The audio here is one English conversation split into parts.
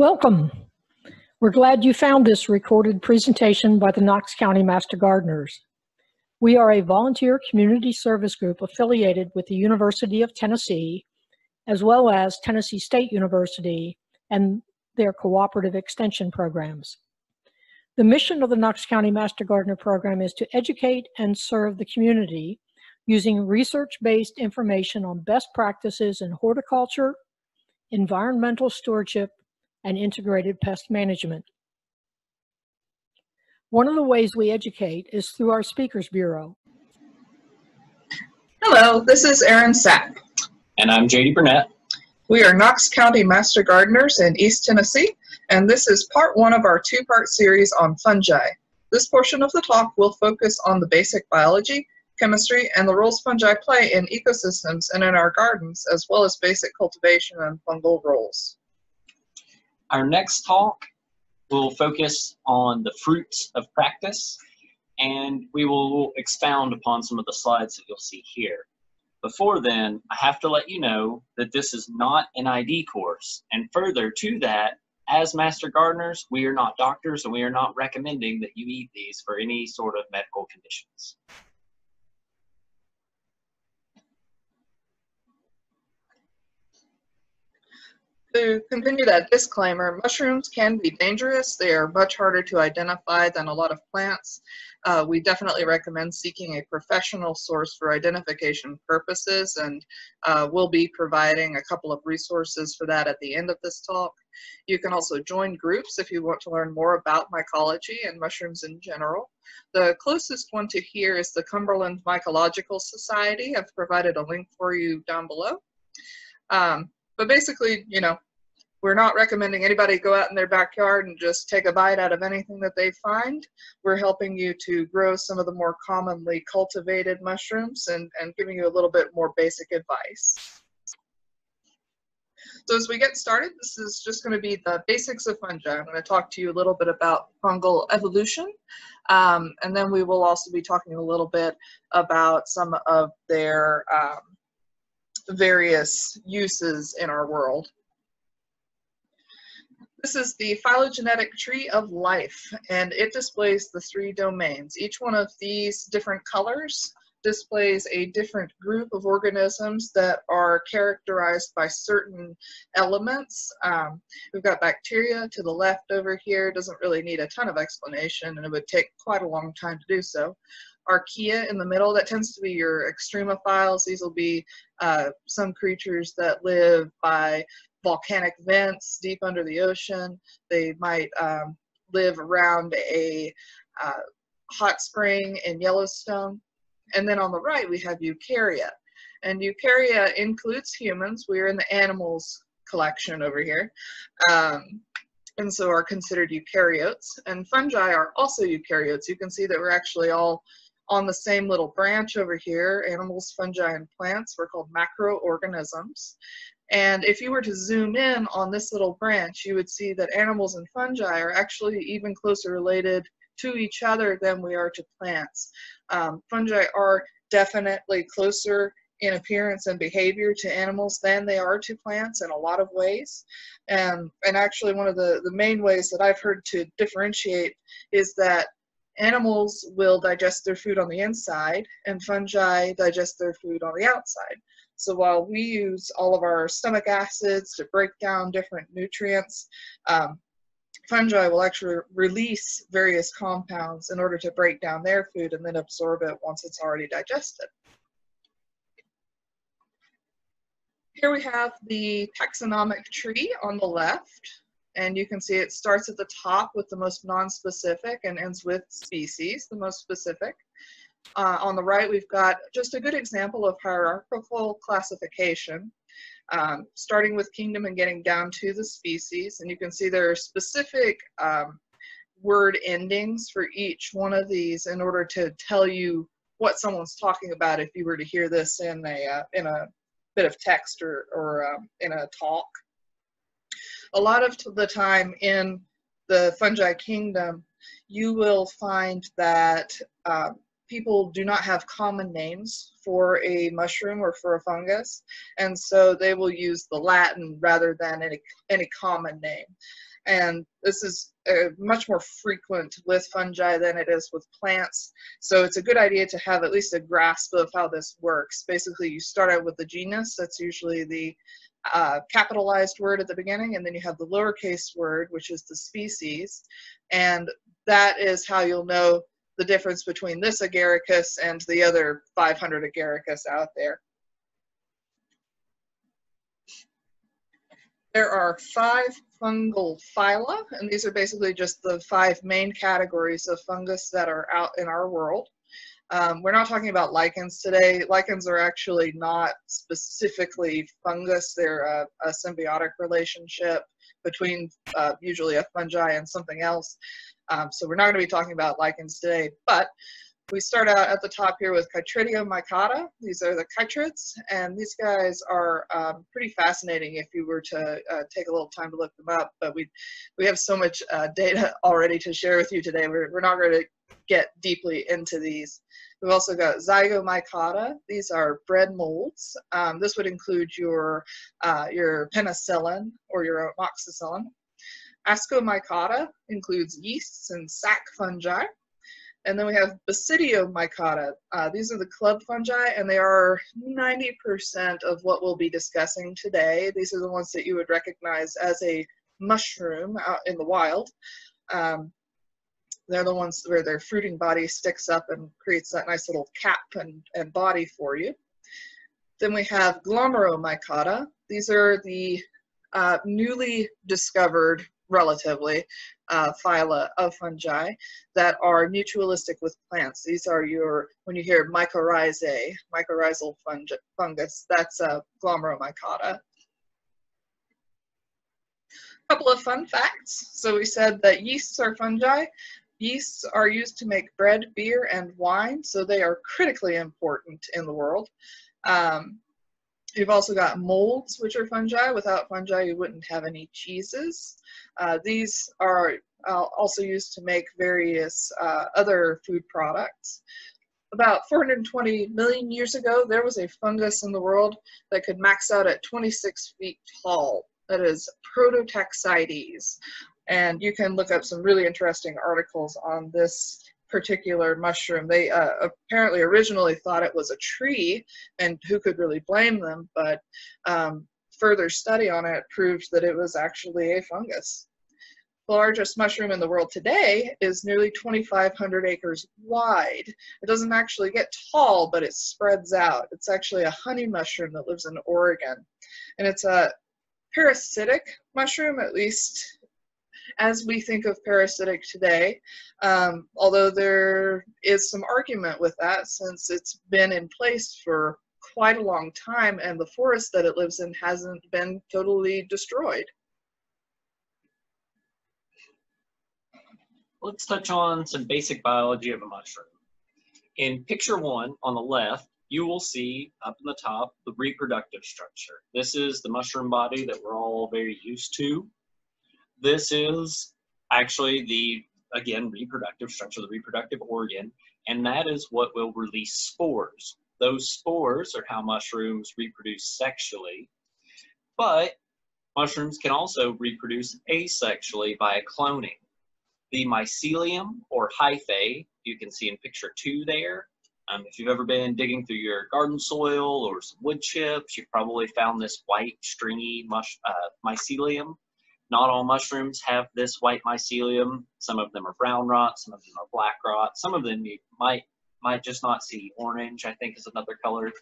Welcome. We're glad you found this recorded presentation by the Knox County Master Gardeners. We are a volunteer community service group affiliated with the University of Tennessee, as well as Tennessee State University and their cooperative extension programs. The mission of the Knox County Master Gardener program is to educate and serve the community using research-based information on best practices in horticulture, environmental stewardship, and integrated pest management. One of the ways we educate is through our Speakers Bureau. Hello, this is Erin Sapp. And I'm JD Burnette. We are Knox County Master Gardeners in East Tennessee, and this is part one of our two-part series on fungi. This portion of the talk will focus on the basic biology, chemistry, and the roles fungi play in ecosystems and in our gardens, as well as basic cultivation and fungal roles. Our next talk will focus on the fruits of practice, and we will expound upon some of the slides that you'll see here. Before then, I have to let you know that this is not an ID course, and further to that, as Master Gardeners, we are not doctors and we are not recommending that you eat these for any sort of medical conditions. To continue that disclaimer, mushrooms can be dangerous. They are much harder to identify than a lot of plants. Uh, we definitely recommend seeking a professional source for identification purposes, and uh, we'll be providing a couple of resources for that at the end of this talk. You can also join groups if you want to learn more about mycology and mushrooms in general. The closest one to here is the Cumberland Mycological Society. I've provided a link for you down below. Um, but basically, you know, we're not recommending anybody go out in their backyard and just take a bite out of anything that they find. We're helping you to grow some of the more commonly cultivated mushrooms and, and giving you a little bit more basic advice. So as we get started, this is just going to be the basics of fungi. I'm going to talk to you a little bit about fungal evolution, um, and then we will also be talking a little bit about some of their um, various uses in our world. This is the phylogenetic tree of life, and it displays the three domains. Each one of these different colors displays a different group of organisms that are characterized by certain elements. Um, we've got bacteria to the left over here, doesn't really need a ton of explanation, and it would take quite a long time to do so archaea in the middle. That tends to be your extremophiles. These will be uh, some creatures that live by volcanic vents deep under the ocean. They might um, live around a uh, hot spring in Yellowstone. And then on the right, we have eukarya. And eukarya includes humans. We're in the animals collection over here. Um, and so are considered eukaryotes. And fungi are also eukaryotes. You can see that we're actually all on the same little branch over here, animals, fungi, and plants, were called macroorganisms. And if you were to zoom in on this little branch, you would see that animals and fungi are actually even closer related to each other than we are to plants. Um, fungi are definitely closer in appearance and behavior to animals than they are to plants in a lot of ways. And, and actually one of the, the main ways that I've heard to differentiate is that animals will digest their food on the inside and fungi digest their food on the outside. So while we use all of our stomach acids to break down different nutrients, um, fungi will actually release various compounds in order to break down their food and then absorb it once it's already digested. Here we have the taxonomic tree on the left and you can see it starts at the top with the most non-specific and ends with species, the most specific. Uh, on the right, we've got just a good example of hierarchical classification, um, starting with kingdom and getting down to the species. And you can see there are specific um, word endings for each one of these in order to tell you what someone's talking about if you were to hear this in a, uh, in a bit of text or, or um, in a talk a lot of the time in the fungi kingdom, you will find that uh, people do not have common names for a mushroom or for a fungus, and so they will use the Latin rather than any, any common name. And this is much more frequent with fungi than it is with plants. So it's a good idea to have at least a grasp of how this works. Basically, you start out with the genus, that's usually the uh, capitalized word at the beginning, and then you have the lowercase word, which is the species. And that is how you'll know the difference between this agaricus and the other 500 agaricus out there. There are five fungal phyla, and these are basically just the five main categories of fungus that are out in our world. Um, we're not talking about lichens today. Lichens are actually not specifically fungus. They're a, a symbiotic relationship between uh, usually a fungi and something else. Um, so we're not going to be talking about lichens today, but we start out at the top here with Chytridiomycota. These are the chytrids, and these guys are um, pretty fascinating if you were to uh, take a little time to look them up. But we we have so much uh, data already to share with you today. We're, we're not going to get deeply into these. We've also got zygomycota. These are bread molds. Um, this would include your uh, your penicillin or your amoxicillin. Ascomycota includes yeasts and sac fungi. And then we have Basidiomycota. Uh, these are the club fungi, and they are 90% of what we'll be discussing today. These are the ones that you would recognize as a mushroom out in the wild. Um, they're the ones where their fruiting body sticks up and creates that nice little cap and, and body for you. Then we have Glomeromycota. These are the uh, newly discovered relatively uh, phyla of fungi that are mutualistic with plants. These are your, when you hear mycorrhizae, mycorrhizal fungus, that's a glomeromycota. A couple of fun facts. So we said that yeasts are fungi. Yeasts are used to make bread, beer, and wine, so they are critically important in the world. Um, You've also got molds, which are fungi. Without fungi, you wouldn't have any cheeses. Uh, these are uh, also used to make various uh, other food products. About 420 million years ago, there was a fungus in the world that could max out at 26 feet tall. That is Prototaxites. And you can look up some really interesting articles on this particular mushroom. They uh, apparently originally thought it was a tree, and who could really blame them? But um, further study on it proved that it was actually a fungus. The largest mushroom in the world today is nearly 2,500 acres wide. It doesn't actually get tall, but it spreads out. It's actually a honey mushroom that lives in Oregon. And it's a parasitic mushroom, at least as we think of parasitic today, um, although there is some argument with that since it's been in place for quite a long time and the forest that it lives in hasn't been totally destroyed. Let's touch on some basic biology of a mushroom. In picture one on the left, you will see up in the top the reproductive structure. This is the mushroom body that we're all very used to. This is actually the, again, reproductive structure, the reproductive organ, and that is what will release spores. Those spores are how mushrooms reproduce sexually, but mushrooms can also reproduce asexually via cloning. The mycelium or hyphae, you can see in picture two there. Um, if you've ever been digging through your garden soil or some wood chips, you've probably found this white stringy mush, uh, mycelium not all mushrooms have this white mycelium. Some of them are brown rot, some of them are black rot. Some of them you might might just not see. Orange, I think, is another color.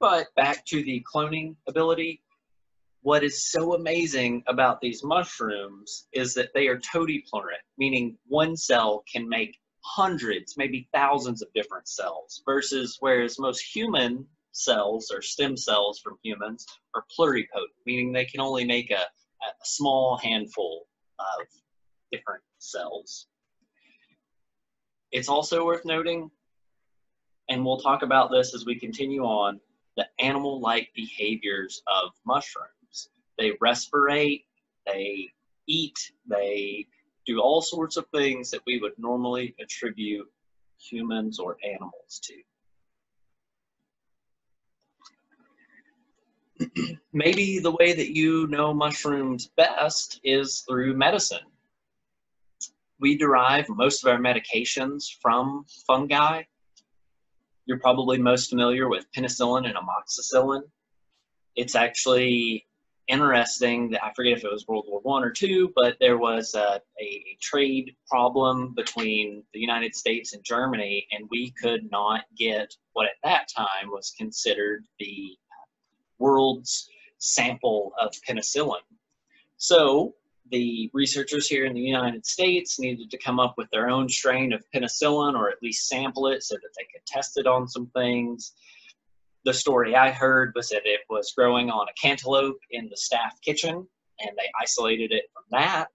But back to the cloning ability, what is so amazing about these mushrooms is that they are totiplurent, meaning one cell can make hundreds, maybe thousands of different cells, versus whereas most human cells or stem cells from humans are pluripotent, meaning they can only make a, a small handful of different cells. It's also worth noting, and we'll talk about this as we continue on, the animal-like behaviors of mushrooms. They respirate, they eat, they do all sorts of things that we would normally attribute humans or animals to. Maybe the way that you know mushrooms best is through medicine. We derive most of our medications from fungi. You're probably most familiar with penicillin and amoxicillin. It's actually interesting that I forget if it was World War One or two, but there was a, a, trade problem between the United States and Germany, and we could not get what at that time was considered the world's sample of penicillin. So the researchers here in the United States needed to come up with their own strain of penicillin or at least sample it so that they could test it on some things the story I heard was that it was growing on a cantaloupe in the staff kitchen, and they isolated it from that.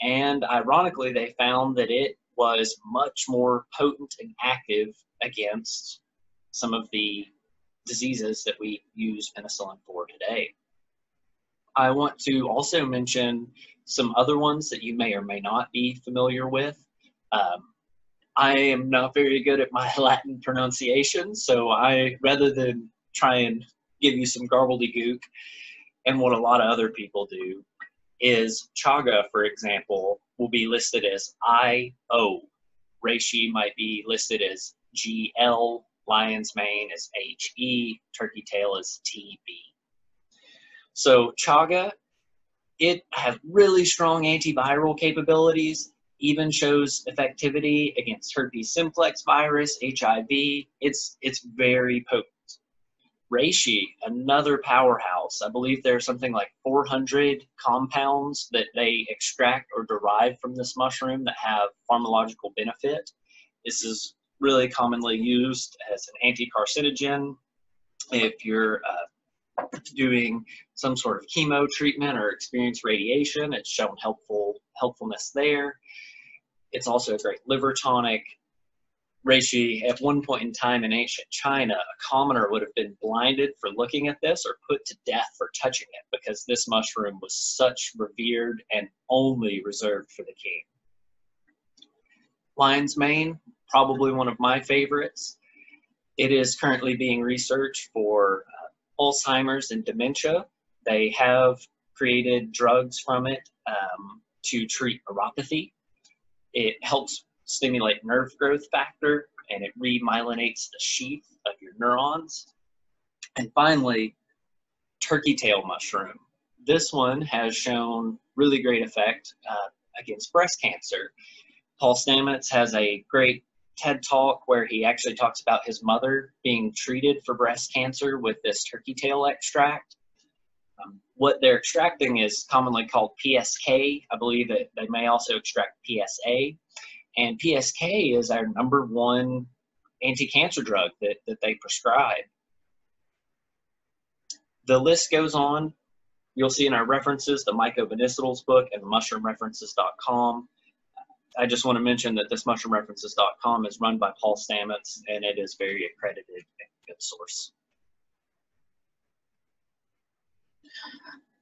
And ironically, they found that it was much more potent and active against some of the diseases that we use penicillin for today. I want to also mention some other ones that you may or may not be familiar with. Um, I am not very good at my Latin pronunciation, so I rather than try and give you some gobbledygook, and what a lot of other people do is chaga, for example, will be listed as I O. Reishi might be listed as G L. Lion's mane is H E. Turkey tail is T B. So chaga, it has really strong antiviral capabilities even shows effectivity against herpes simplex virus, HIV. It's, it's very potent. Reishi, another powerhouse. I believe there's something like 400 compounds that they extract or derive from this mushroom that have pharmacological benefit. This is really commonly used as an anti-carcinogen. If you're uh, doing some sort of chemo treatment or experience radiation, it's shown helpful helpfulness there. It's also a great liver tonic. Reishi, at one point in time in ancient China, a commoner would have been blinded for looking at this or put to death for touching it because this mushroom was such revered and only reserved for the king. Lion's mane, probably one of my favorites. It is currently being researched for uh, Alzheimer's and dementia. They have created drugs from it um, to treat neuropathy. It helps stimulate nerve growth factor and it remyelinates the sheath of your neurons. And finally, turkey tail mushroom. This one has shown really great effect uh, against breast cancer. Paul Stamets has a great TED talk where he actually talks about his mother being treated for breast cancer with this turkey tail extract. Um, what they're extracting is commonly called PSK. I believe that they may also extract PSA. And PSK is our number one anti-cancer drug that, that they prescribe. The list goes on. You'll see in our references the MycoMedicinals book and mushroomreferences.com. I just want to mention that this mushroomreferences.com is run by Paul Stamets and it is very accredited and good source.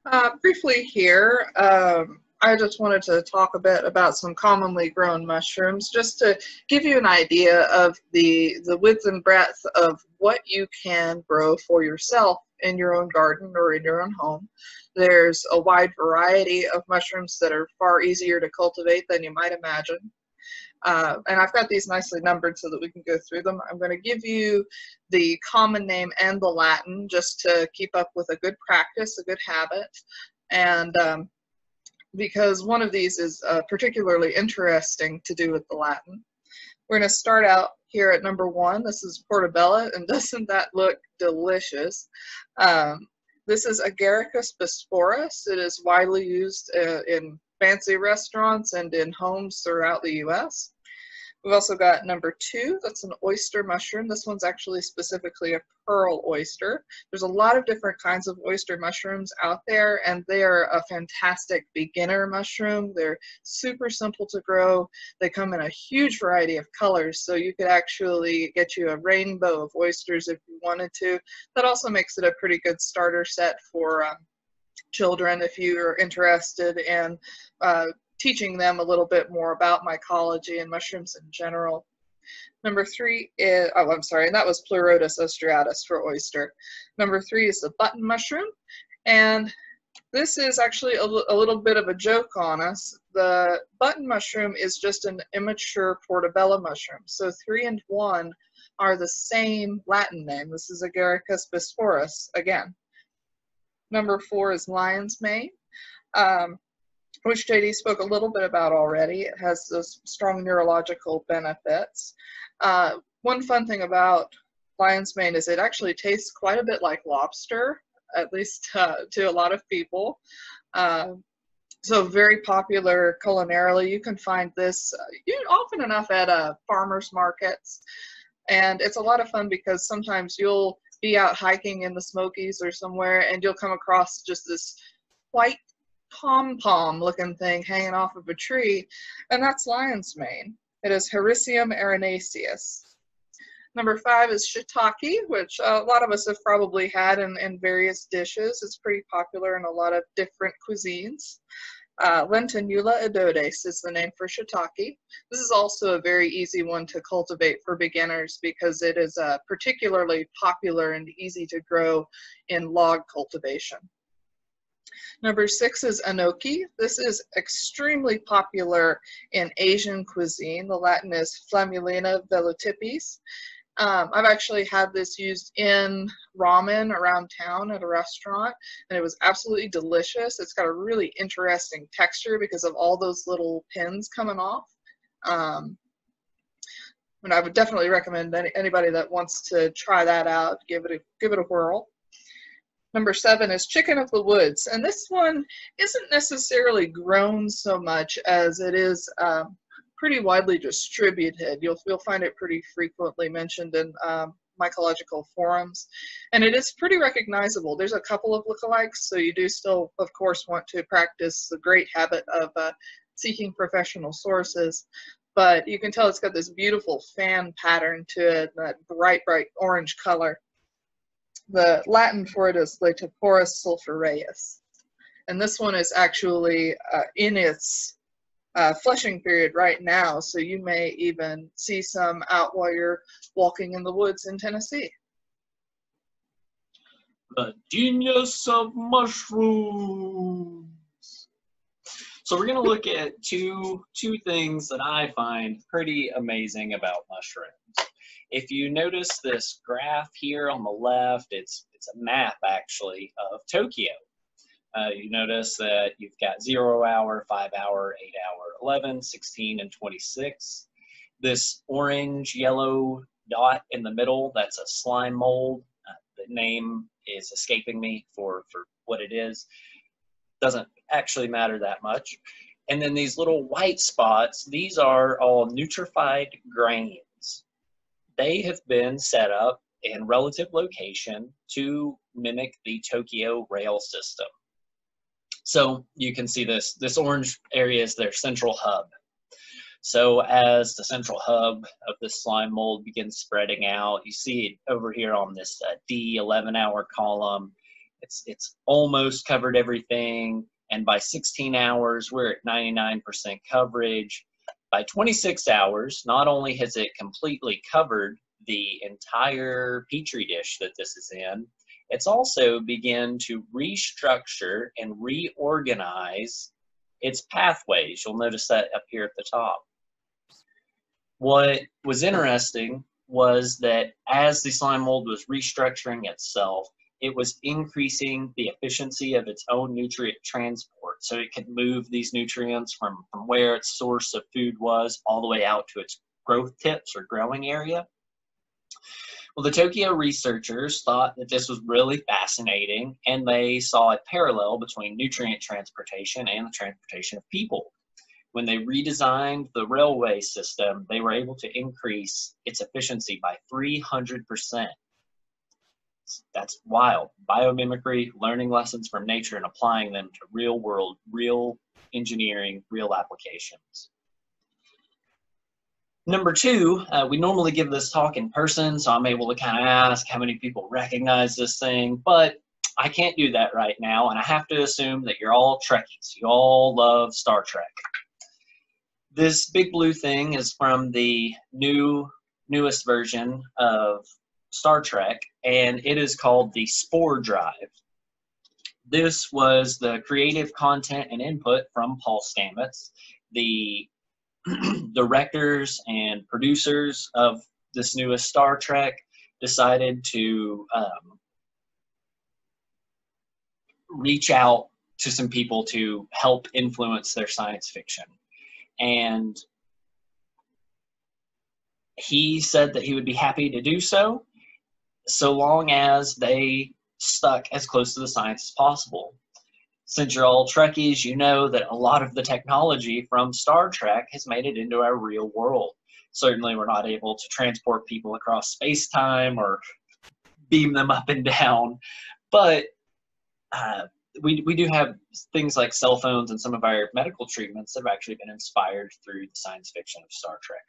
Uh, briefly here, um, I just wanted to talk a bit about some commonly grown mushrooms, just to give you an idea of the, the width and breadth of what you can grow for yourself in your own garden or in your own home. There's a wide variety of mushrooms that are far easier to cultivate than you might imagine. Uh, and I've got these nicely numbered so that we can go through them. I'm going to give you the common name and the Latin just to keep up with a good practice, a good habit. And um, because one of these is uh, particularly interesting to do with the Latin. We're going to start out here at number one. This is portobello, and doesn't that look delicious? Um, this is Agaricus bisporus. It is widely used uh, in fancy restaurants and in homes throughout the U.S. We've also got number two, that's an oyster mushroom. This one's actually specifically a pearl oyster. There's a lot of different kinds of oyster mushrooms out there, and they are a fantastic beginner mushroom. They're super simple to grow. They come in a huge variety of colors, so you could actually get you a rainbow of oysters if you wanted to. That also makes it a pretty good starter set for um, children if you're interested in uh, teaching them a little bit more about mycology and mushrooms in general. Number three is, oh, I'm sorry, and that was Pleurotus ostreatus for oyster. Number three is the button mushroom. And this is actually a, a little bit of a joke on us. The button mushroom is just an immature portobello mushroom. So three and one are the same Latin name. This is Agaricus bisporus again. Number four is lion's mane, um, which JD spoke a little bit about already. It has those strong neurological benefits. Uh, one fun thing about lion's mane is it actually tastes quite a bit like lobster, at least uh, to a lot of people. Uh, so very popular culinarily. You can find this uh, often enough at uh, farmers markets. And it's a lot of fun because sometimes you'll be out hiking in the Smokies or somewhere and you'll come across just this white pom-pom looking thing hanging off of a tree, and that's lion's mane. It is Hericium erinaceus. Number five is shiitake, which a lot of us have probably had in, in various dishes. It's pretty popular in a lot of different cuisines. Uh, Lentinula edodes is the name for shiitake. This is also a very easy one to cultivate for beginners because it is uh, particularly popular and easy to grow in log cultivation. Number six is enoki. This is extremely popular in Asian cuisine. The Latin is Flammulina velutipes. Um, I've actually had this used in ramen around town at a restaurant, and it was absolutely delicious. It's got a really interesting texture because of all those little pins coming off. Um, and I would definitely recommend any, anybody that wants to try that out, give it a give it a whirl. Number seven is Chicken of the Woods, and this one isn't necessarily grown so much as it is um, pretty widely distributed. You'll, you'll find it pretty frequently mentioned in um, mycological forums. And it is pretty recognizable. There's a couple of lookalikes, so you do still, of course, want to practice the great habit of uh, seeking professional sources. But you can tell it's got this beautiful fan pattern to it, that bright, bright orange color. The Latin for it is Laetiporus sulphureus. And this one is actually uh, in its uh, flushing period right now, so you may even see some out while you're walking in the woods in Tennessee. The genius of mushrooms. So we're going to look at two two things that I find pretty amazing about mushrooms. If you notice this graph here on the left, it's it's a map actually of Tokyo. Uh, you notice that you've got zero hour, five hour, eight hour, 11, 16, and 26. This orange yellow dot in the middle, that's a slime mold. Uh, the name is escaping me for, for what it is. Doesn't actually matter that much. And then these little white spots, these are all nutrified grains. They have been set up in relative location to mimic the Tokyo rail system. So you can see this, this orange area is their central hub. So as the central hub of this slime mold begins spreading out, you see it over here on this uh, D 11 hour column. It's, it's almost covered everything. And by 16 hours, we're at 99% coverage. By 26 hours, not only has it completely covered the entire petri dish that this is in, it's also begin to restructure and reorganize its pathways. You'll notice that up here at the top. What was interesting was that as the slime mold was restructuring itself, it was increasing the efficiency of its own nutrient transport. So it could move these nutrients from, from where its source of food was all the way out to its growth tips or growing area. Well, the Tokyo researchers thought that this was really fascinating and they saw a parallel between nutrient transportation and the transportation of people. When they redesigned the railway system, they were able to increase its efficiency by 300%. That's wild. Biomimicry, learning lessons from nature and applying them to real world, real engineering, real applications. Number two, uh, we normally give this talk in person, so I'm able to kind of ask how many people recognize this thing, but I can't do that right now, and I have to assume that you're all Trekkies. You all love Star Trek. This big blue thing is from the new newest version of Star Trek, and it is called the Spore Drive. This was the creative content and input from Paul Stamets, the directors and producers of this newest Star Trek decided to um, reach out to some people to help influence their science fiction. And he said that he would be happy to do so, so long as they stuck as close to the science as possible. Since you're all Trekkies, you know that a lot of the technology from Star Trek has made it into our real world. Certainly, we're not able to transport people across space time or beam them up and down, but uh, we, we do have things like cell phones and some of our medical treatments that have actually been inspired through the science fiction of Star Trek.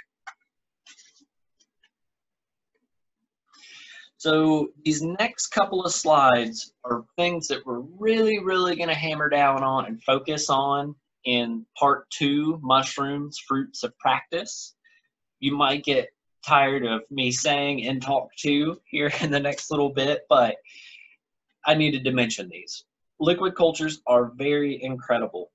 So these next couple of slides are things that we're really, really going to hammer down on and focus on in part two, mushrooms, fruits of practice. You might get tired of me saying in talk two here in the next little bit, but I needed to mention these. Liquid cultures are very incredible.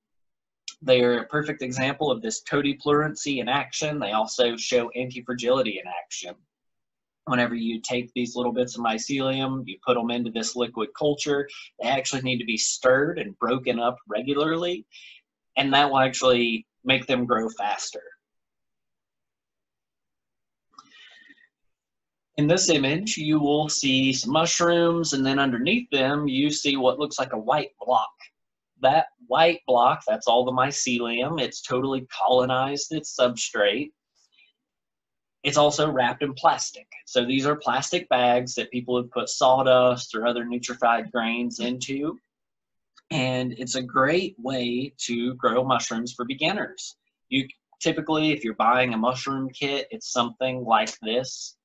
They are a perfect example of this totiplurency in action. They also show antifragility in action whenever you take these little bits of mycelium, you put them into this liquid culture, they actually need to be stirred and broken up regularly, and that will actually make them grow faster. In this image, you will see some mushrooms, and then underneath them, you see what looks like a white block. That white block, that's all the mycelium. It's totally colonized its substrate it's also wrapped in plastic. So these are plastic bags that people have put sawdust or other nutrified grains into. And it's a great way to grow mushrooms for beginners. You typically, if you're buying a mushroom kit, it's something like this.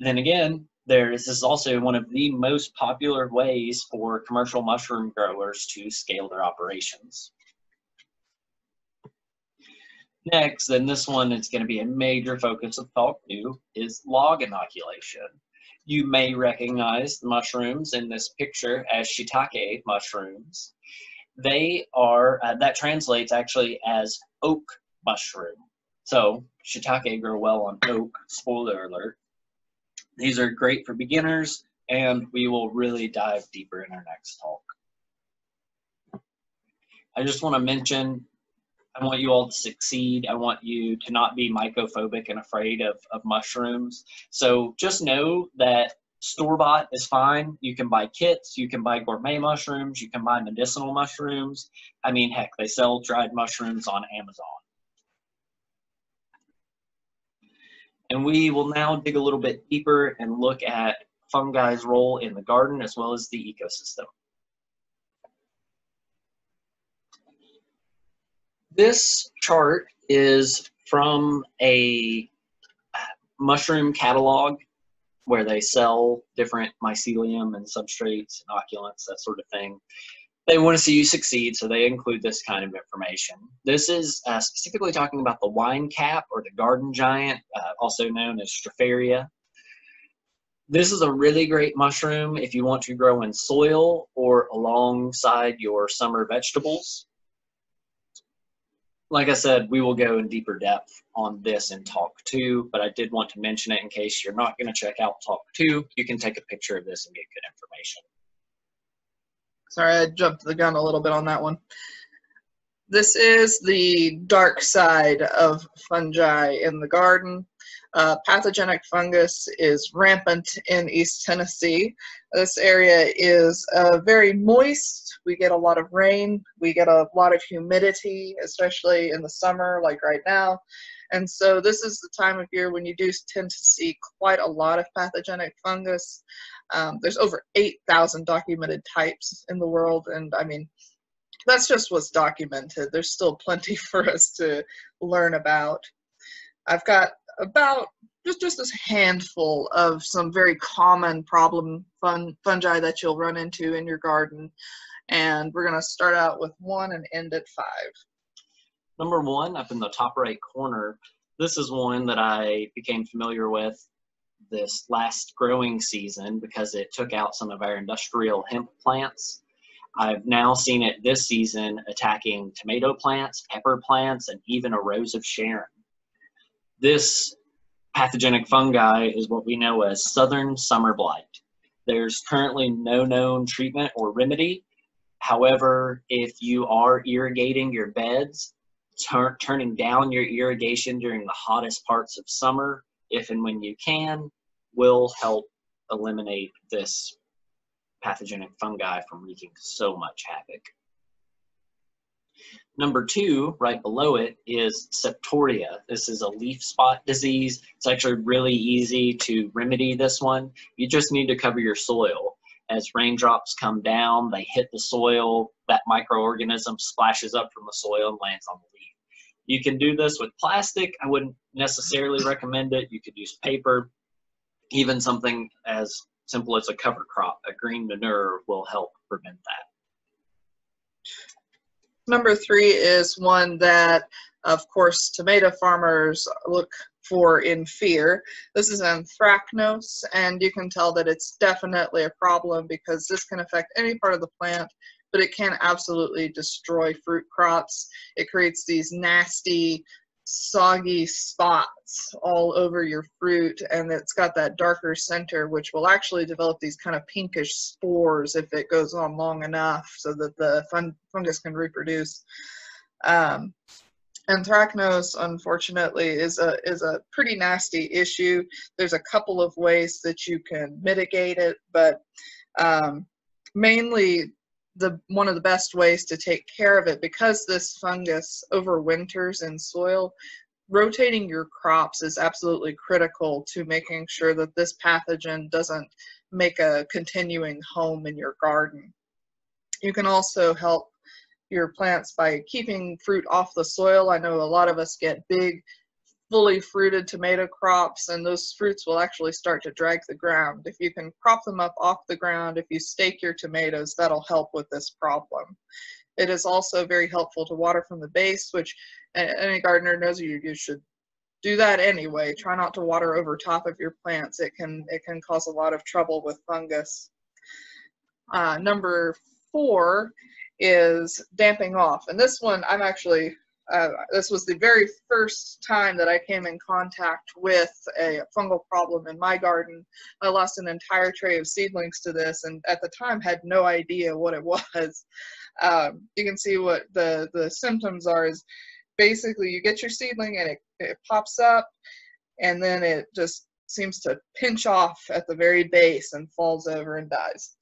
Then again, there is this is also one of the most popular ways for commercial mushroom growers to scale their operations. Next, and this one is going to be a major focus of Talk 2, is log inoculation. You may recognize the mushrooms in this picture as shiitake mushrooms. They are, uh, that translates actually as oak mushroom. So shiitake grow well on oak, spoiler alert. These are great for beginners, and we will really dive deeper in our next talk. I just want to mention I want you all to succeed. I want you to not be mycophobic and afraid of, of mushrooms. So just know that store bought is fine. You can buy kits, you can buy gourmet mushrooms, you can buy medicinal mushrooms. I mean, heck, they sell dried mushrooms on Amazon. And we will now dig a little bit deeper and look at fungi's role in the garden as well as the ecosystem. This chart is from a mushroom catalog where they sell different mycelium and substrates, inoculants, that sort of thing. They want to see you succeed, so they include this kind of information. This is uh, specifically talking about the wine cap or the garden giant, uh, also known as Stropharia. This is a really great mushroom if you want to grow in soil or alongside your summer vegetables like I said, we will go in deeper depth on this in talk two, but I did want to mention it in case you're not going to check out talk two. You can take a picture of this and get good information. Sorry, I jumped the gun a little bit on that one. This is the dark side of fungi in the garden. Uh, pathogenic fungus is rampant in East Tennessee. This area is uh, very moist. We get a lot of rain. We get a lot of humidity, especially in the summer, like right now. And so this is the time of year when you do tend to see quite a lot of pathogenic fungus. Um, there's over 8,000 documented types in the world, and I mean, that's just what's documented. There's still plenty for us to learn about. I've got about just just this handful of some very common problem fun, fungi that you'll run into in your garden. And we're going to start out with one and end at five. Number one, up in the top right corner, This is one that I became familiar with this last growing season because it took out some of our industrial hemp plants. I've now seen it this season attacking tomato plants, pepper plants, and even a rose of Sharon. This pathogenic fungi is what we know as southern summer blight. There's currently no known treatment or remedy. However, if you are irrigating your beds, tur turning down your irrigation during the hottest parts of summer, if and when you can, will help eliminate this pathogenic fungi from wreaking so much havoc. Number two, right below it, is septoria. This is a leaf spot disease. It's actually really easy to remedy this one. You just need to cover your soil. As raindrops come down, they hit the soil, that microorganism splashes up from the soil and lands on the leaf. You can do this with plastic. I wouldn't necessarily recommend it. You could use paper, even something as simple as a cover crop, a green manure will help prevent that. Number three is one that, of course, tomato farmers look for in fear. This is anthracnose, and you can tell that it's definitely a problem because this can affect any part of the plant, but it can absolutely destroy fruit crops. It creates these nasty soggy spots all over your fruit and it's got that darker center which will actually develop these kind of pinkish spores if it goes on long enough so that the fun fungus can reproduce. Um, anthracnose unfortunately is a is a pretty nasty issue. There's a couple of ways that you can mitigate it but um, mainly the one of the best ways to take care of it because this fungus overwinters in soil rotating your crops is absolutely critical to making sure that this pathogen doesn't make a continuing home in your garden. You can also help your plants by keeping fruit off the soil. I know a lot of us get big fully fruited tomato crops and those fruits will actually start to drag the ground. If you can prop them up off the ground, if you stake your tomatoes, that'll help with this problem. It is also very helpful to water from the base, which any gardener knows you, you should do that anyway. Try not to water over top of your plants. It can, it can cause a lot of trouble with fungus. Uh, number four is damping off. And this one I'm actually uh, this was the very first time that I came in contact with a fungal problem in my garden. I lost an entire tray of seedlings to this and at the time had no idea what it was. Um, you can see what the, the symptoms are is basically you get your seedling and it, it pops up and then it just seems to pinch off at the very base and falls over and dies.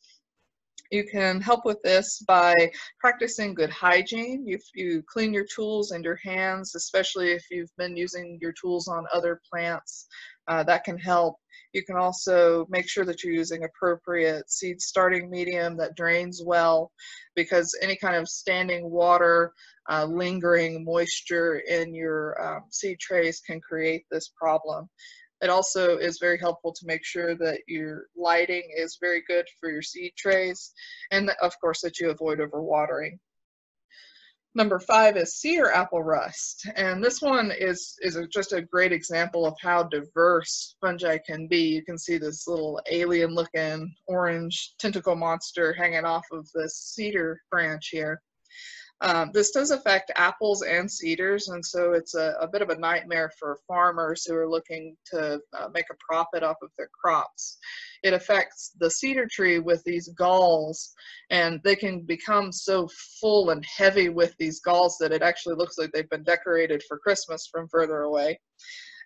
You can help with this by practicing good hygiene. You, you clean your tools and your hands, especially if you've been using your tools on other plants. Uh, that can help. You can also make sure that you're using appropriate seed starting medium that drains well because any kind of standing water, uh, lingering moisture in your um, seed trays can create this problem. It also is very helpful to make sure that your lighting is very good for your seed trays and of course that you avoid overwatering. Number five is cedar apple rust. And this one is, is a, just a great example of how diverse fungi can be. You can see this little alien looking orange tentacle monster hanging off of this cedar branch here. Um, this does affect apples and cedars, and so it's a, a, bit of a nightmare for farmers who are looking to uh, make a profit off of their crops. It affects the cedar tree with these galls, and they can become so full and heavy with these galls that it actually looks like they've been decorated for Christmas from further away.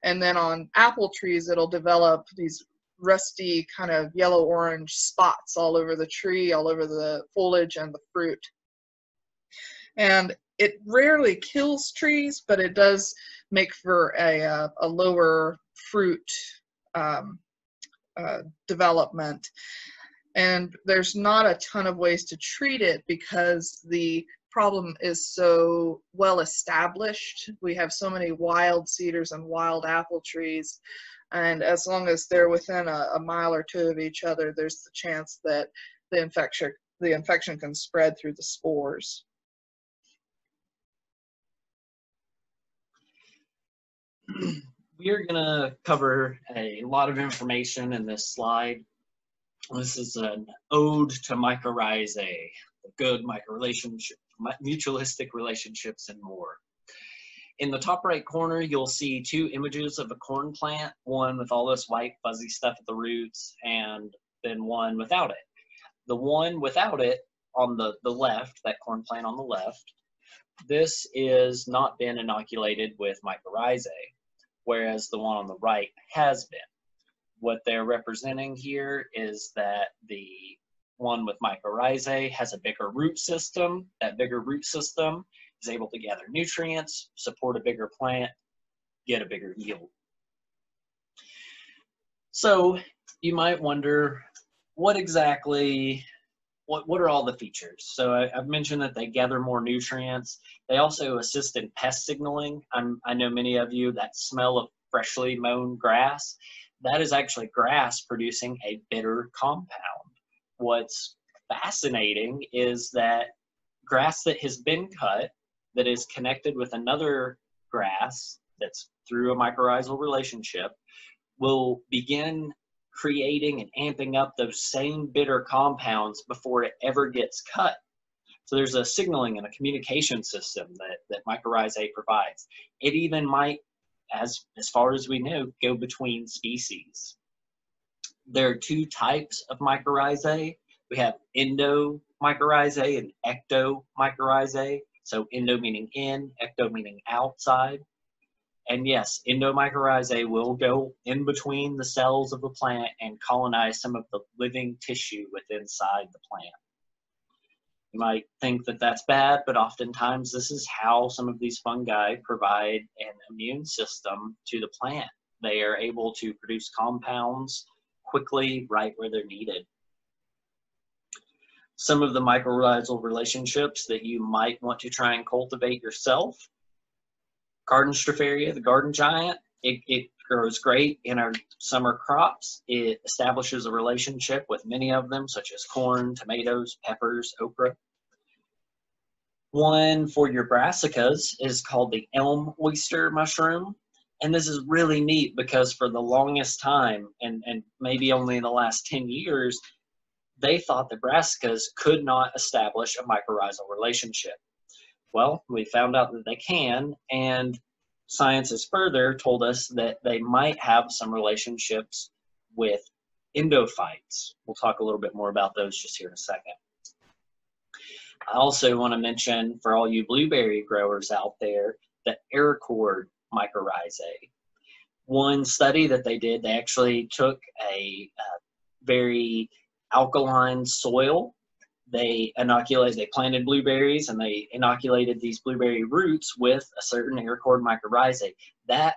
And then on apple trees, it'll develop these rusty kind of yellow orange spots all over the tree, all over the foliage and the fruit and it rarely kills trees, but it does make for a, a, uh, a lower fruit um, uh, development. And there's not a ton of ways to treat it because the problem is so well established. We have so many wild cedars and wild apple trees. And as long as they're within a, a mile or two of each other, there's the chance that the infection, the infection can spread through the spores. we are going to cover a lot of information in this slide. This is an ode to mycorrhizae, the good mycorrelationship, mutualistic relationships, and more. In the top right corner, you'll see two images of a corn plant, one with all this white fuzzy stuff at the roots, and then one without it. The one without it on the, the left, that corn plant on the left, this is not been inoculated with mycorrhizae, whereas the one on the right has been. What they're representing here is that the one with mycorrhizae has a bigger root system. That bigger root system is able to gather nutrients, support a bigger plant, get a bigger yield. So you might wonder, what exactly, what, what are all the features? So I, have mentioned that they gather more nutrients. They also assist in pest signaling. I'm, I know many of you, that smell of freshly mown grass, that is actually grass producing a bitter compound. What's fascinating is that grass that has been cut that is connected with another grass that's through a mycorrhizal relationship will begin creating and amping up those same bitter compounds before it ever gets cut. So there's a signaling and a communication system that, that mycorrhizae provides. It even might, as, as far as we know, go between species. There are two types of mycorrhizae. We have endomycorrhizae and ectomycorrhizae. So endo meaning in, ecto meaning outside. And yes, endomycorrhizae will go in between the cells of the plant and colonize some of the living tissue within inside the plant. You might think that that's bad, but oftentimes this is how some of these fungi provide an immune system to the plant. They are able to produce compounds quickly right where they're needed some of the mycorrhizal relationships that you might want to try and cultivate yourself. Garden Stropharia, the garden giant, it, it grows great in our summer crops. It establishes a relationship with many of them, such as corn, tomatoes, peppers, okra. One for your brassicas is called the elm oyster mushroom. And this is really neat because for the longest time, and, and maybe only in the last 10 years, they thought the brassicas could not establish a mycorrhizal relationship. Well, we found out that they can, and science has further told us that they might have some relationships with endophytes. We'll talk a little bit more about those just here in a second. I also want to mention for all you blueberry growers out there, the ericoid mycorrhizae. One study that they did, they actually took a uh, very alkaline soil. They inoculated, they planted blueberries and they inoculated these blueberry roots with a certain ericoid mycorrhizae. That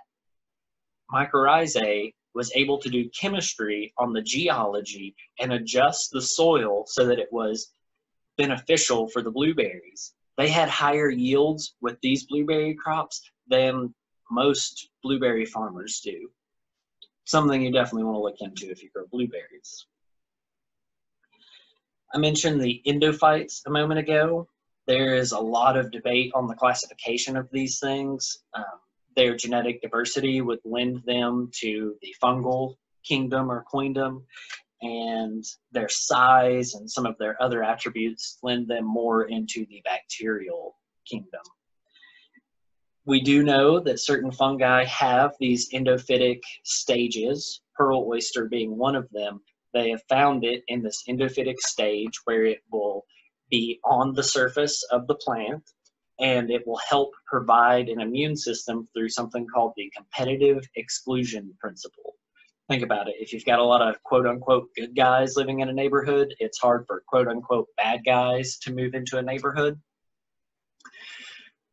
mycorrhizae was able to do chemistry on the geology and adjust the soil so that it was beneficial for the blueberries. They had higher yields with these blueberry crops than most blueberry farmers do. Something you definitely want to look into if you grow blueberries. I mentioned the endophytes a moment ago. There is a lot of debate on the classification of these things. Um, their genetic diversity would lend them to the fungal kingdom or queendom, and their size and some of their other attributes lend them more into the bacterial kingdom. We do know that certain fungi have these endophytic stages, pearl oyster being one of them, they have found it in this endophytic stage where it will be on the surface of the plant and it will help provide an immune system through something called the competitive exclusion principle. Think about it. If you've got a lot of quote unquote good guys living in a neighborhood, it's hard for quote unquote bad guys to move into a neighborhood.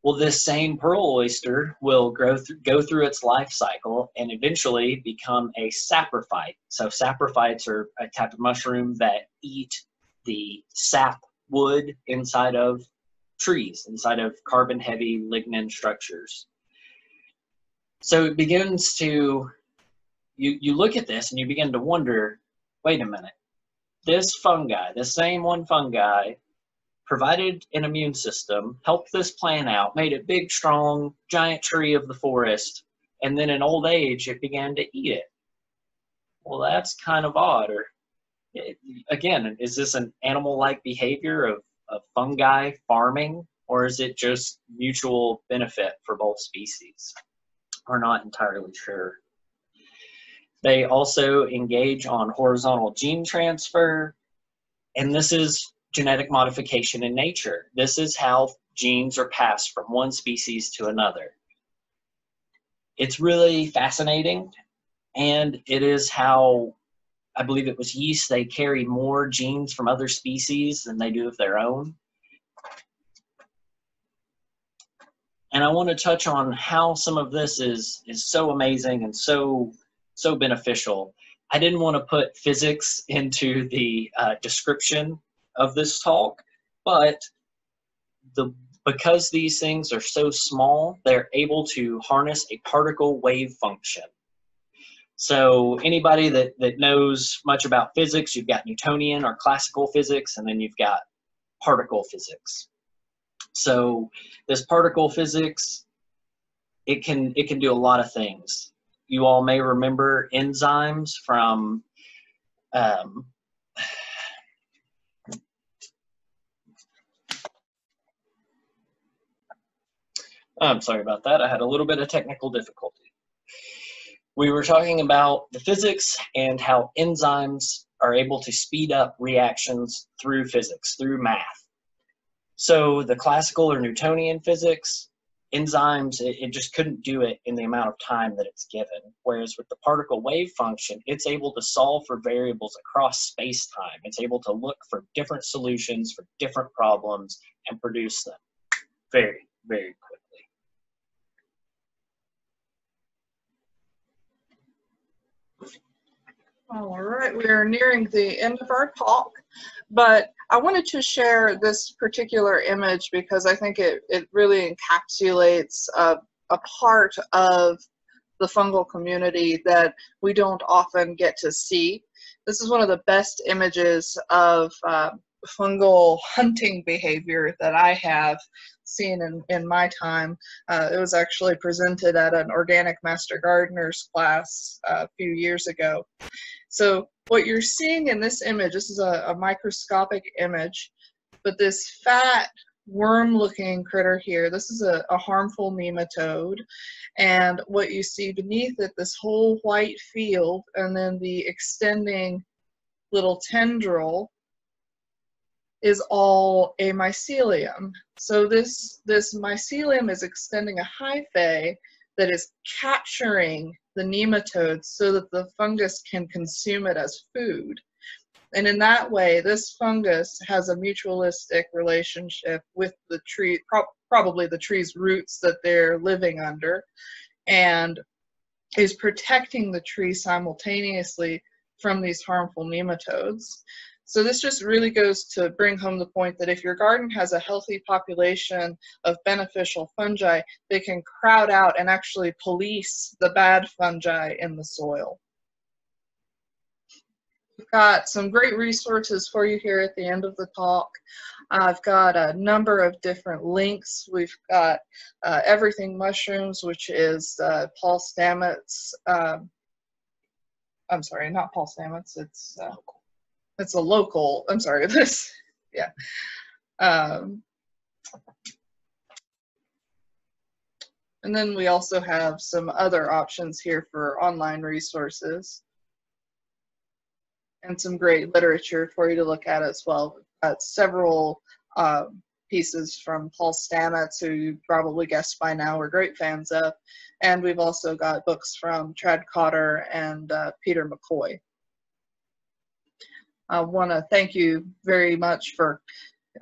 Well, this same pearl oyster will grow th- go through its life cycle and eventually become a saprophyte. So saprophytes are a type of mushroom that eat the sap wood inside of trees, inside of carbon-heavy lignin structures. So it begins to, you, you look at this and you begin to wonder, wait a minute, this fungi, the same one fungi provided an immune system, helped this plant out, made it big, strong, giant tree of the forest, and then in old age it began to eat it. Well, that's kind of odd. Or again, is this an animal-like behavior of, of fungi farming, or is it just mutual benefit for both species? We're not entirely sure. They also engage on horizontal gene transfer, and this is genetic modification in nature. This is how genes are passed from one species to another. It's really fascinating, and it is how I believe it was yeast, they carry more genes from other species than they do of their own. And I want to touch on how some of this is is so amazing and so so beneficial. I didn't want to put physics into the uh, description of this talk, but the because these things are so small, they're able to harness a particle wave function. So anybody that, that knows much about physics, you've got Newtonian or classical physics, and then you've got particle physics. So this particle physics, it can it can do a lot of things. You all may remember enzymes from um, I'm sorry about that. I had a little bit of technical difficulty. We were talking about the physics and how enzymes are able to speed up reactions through physics, through math. So the classical or Newtonian physics, enzymes, it, it, just couldn't do it in the amount of time that it's given. Whereas with the particle wave function, it's able to solve for variables across space-time. It's able to look for different solutions for different problems and produce them very, very All right, we are nearing the end of our talk, but I wanted to share this particular image because I think it, it really encapsulates a, a part of the fungal community that we don't often get to see. This is one of the best images of uh, fungal hunting behavior that I have seen in, in my time. Uh, it was actually presented at an Organic Master Gardeners class uh, a few years ago. So what you're seeing in this image, this is a, a microscopic image, but this fat worm-looking critter here, this is a, a harmful nematode. And what you see beneath it, this whole white field, and then the extending little tendril is all a mycelium. So this, this mycelium is extending a hyphae that is capturing the nematodes so that the fungus can consume it as food. And in that way, this fungus has a mutualistic relationship with the tree, pro probably the tree's roots that they're living under, and is protecting the tree simultaneously from these harmful nematodes. So this just really goes to bring home the point that if your garden has a healthy population of beneficial fungi, they can crowd out and actually police the bad fungi in the soil. We've got some great resources for you here at the end of the talk. I've got a number of different links. We've got uh, Everything Mushrooms, which is uh, Paul Stamets. Um, I'm sorry, not Paul Stamets. It's uh, it's a local, I'm sorry, this, yeah. Um, and then we also have some other options here for online resources and some great literature for you to look at as well. We've got several uh, pieces from Paul Stamets, who you probably guessed by now we're great fans of. And we've also got books from Tradd Cotter and uh, Peter McCoy. I want to thank you very much for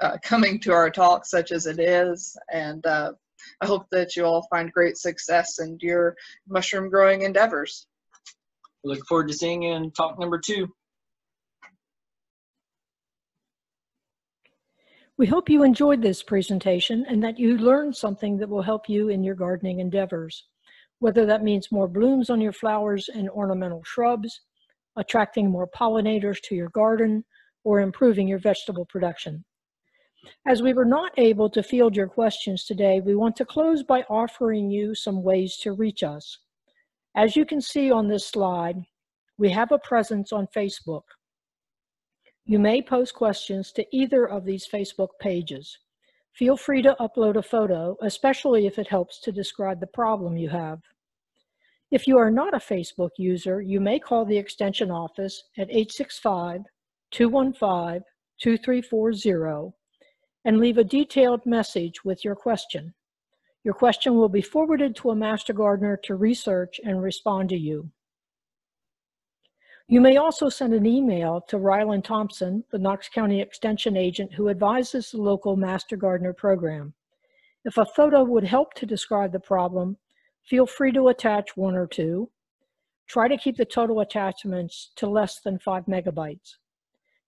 uh, coming to our talk, such as it is, and uh, I hope that you all find great success in your mushroom growing endeavors. Look forward to seeing you in talk number two. We hope you enjoyed this presentation and that you learned something that will help you in your gardening endeavors, whether that means more blooms on your flowers and ornamental shrubs, attracting more pollinators to your garden, or improving your vegetable production. As we were not able to field your questions today, we want to close by offering you some ways to reach us. As you can see on this slide, we have a presence on Facebook. You may post questions to either of these Facebook pages. Feel free to upload a photo, especially if it helps to describe the problem you have. If you are not a Facebook user, you may call the Extension office at 865 215 2340 and leave a detailed message with your question. Your question will be forwarded to a Master Gardener to research and respond to you. You may also send an email to Ryland Thompson, the Knox County Extension agent who advises the local Master Gardener program. If a photo would help to describe the problem, feel free to attach one or two. Try to keep the total attachments to less than five megabytes.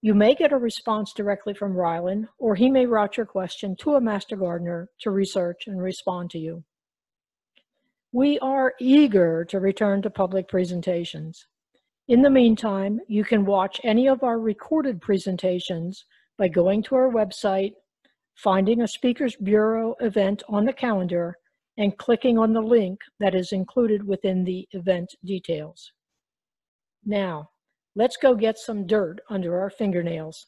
You may get a response directly from Ryland, or he may route your question to a Master Gardener to research and respond to you. We are eager to return to public presentations. In the meantime, you can watch any of our recorded presentations by going to our website, finding a Speakers Bureau event on the calendar, and clicking on the link that is included within the event details. Now, let's go get some dirt under our fingernails.